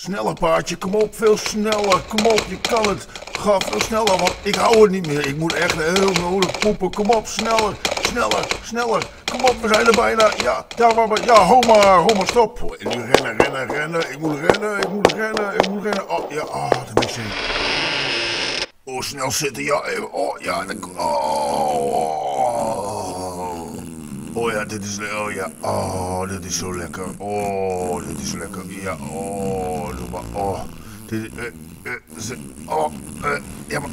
Sneller paardje, kom op, veel sneller. Kom op, je kan het. Ga veel sneller, want ik hou het niet meer. Ik moet echt heel nodig poepen. Kom op, sneller, sneller, sneller. Kom op, we zijn er bijna. Ja, ja, maar, ja, ho maar, maar, stop. En nu rennen, rennen, rennen. Ik moet rennen, ik moet rennen, ik moet rennen. Oh, ja, oh, de wc. Oh, snel zitten, ja. Oh, ja, dan... Oh. Oh ja, dit is, oh ja, oh, dit is zo lekker. Oh, dit is lekker. Ja, oh, oh. Dit, eh, eh, ze- oh, eh, ja, maar,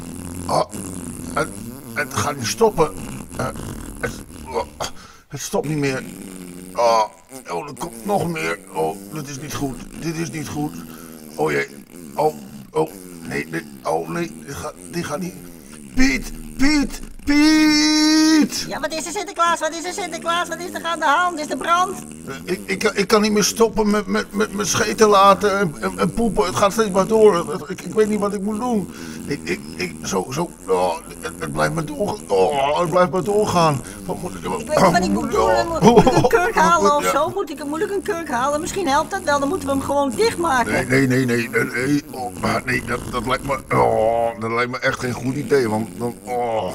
oh, het, gaat niet stoppen. Het, oh, het stopt niet meer. Oh, oh, er komt nog meer. Oh, dit is niet goed. Dit is niet goed. Oh jee. Oh, oh, nee, nee, oh nee, dit gaat, dit gaat niet. Piet, Piet, Piet! Ja, wat is er Sinterklaas? Wat is er Sinterklaas? Wat is er aan de hand? Is er brand? Eh, Ik, ik, kan- ik kan niet meer stoppen met, met, met, met scheten laten en, en, en poepen. Het gaat steeds maar door. Ik, ik weet niet wat ik moet doen. Ik, ik, ik, zo, zo, oh, het, het blijft maar doorgaan. Oh, het blijft maar doorgaan. Wat moet ik, Ik weet niet wat ik moet doen. Moet, moet ik een kurk halen of zo? Moet ik, moet ik een kurk halen? Misschien helpt dat wel. Dan moeten we hem gewoon dichtmaken. Nee, nee, nee, nee, nee. Oh, maar nee, dat, dat lijkt me, oh, dat lijkt me echt geen goed idee, want dan, oh,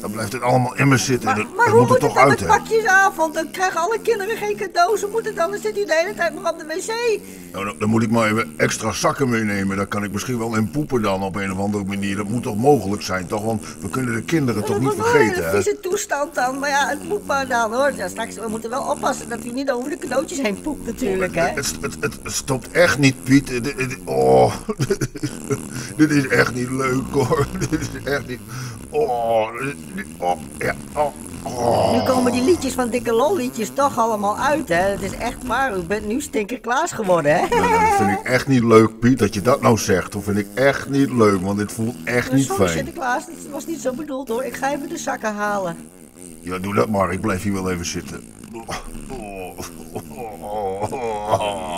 dan blijft het allemaal in Maar, dat maar dat hoe moet het toch dan uit, met hè? pakjesavond? Dan krijgen alle kinderen geen cadeaus. Hoe moet het dan? Dan zit hij de hele tijd maar op de wc. Nou, dan, dan moet ik maar even extra zakken meenemen. Dan kan ik misschien wel in poepen dan op een of andere manier. Dat moet toch mogelijk zijn, toch? Want we kunnen de kinderen toch niet wordt wel in vergeten, een hè? toestand dan. Maar ja, het moet maar dan hoor. Ja, straks, we moeten wel oppassen dat hij niet over de cadeautjes heen poept natuurlijk hè. Het, het, het, het stopt echt niet, Piet. Oh, dit is echt niet leuk, hoor. Dit is echt niet... Oh, dit- oh ja, oh, oh. Nu komen die liedjes van dikke lolliedjes toch allemaal uit hè. Het is echt waar. U bent nu stinkerklaas geworden hè. Nou, dat vind ik echt niet leuk, Piet, dat je dat nou zegt. Dat vind ik echt niet leuk, want dit voelt echt niet Sorry fijn. Sinterklaas, het was niet zo bedoeld hoor. Ik ga even de zakken halen. Ja, doe dat maar. Ik blijf hier wel even zitten. Oh, oh, oh, oh.